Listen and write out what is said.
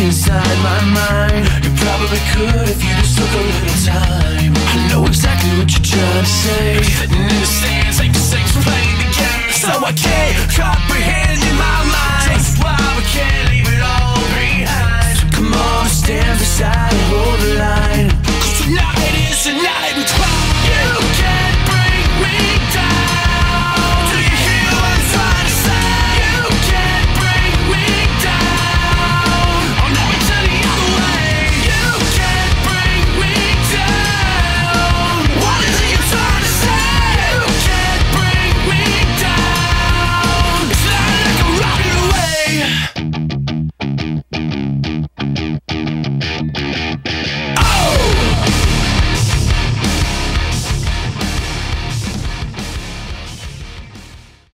inside my mind. You probably could if you just took a little time. I know exactly what you're trying to say. I'm Sitting in the stands like the sex playing again. So I can't comprehend in my mind Just why we can't leave it all behind. So come on, stand beside and hold the line. Cause tonight it is tonight